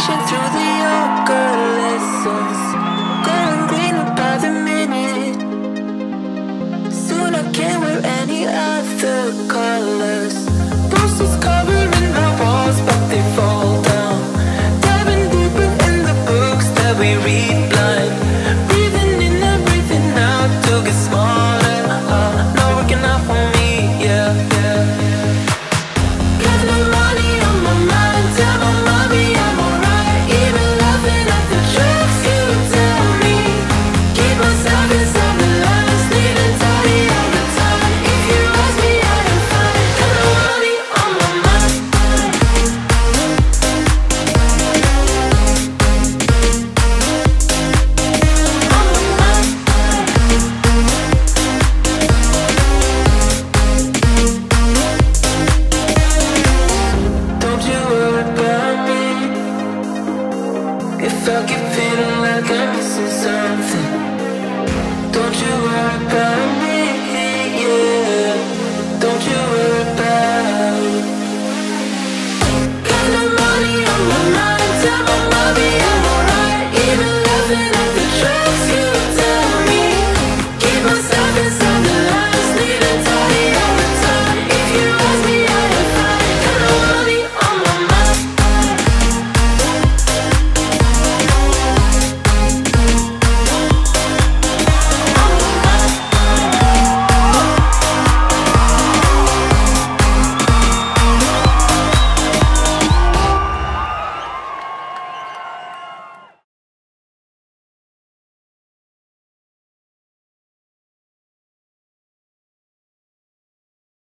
through the yoga lessons. If I keep feeling like I'm missing something. Don't you worry about me.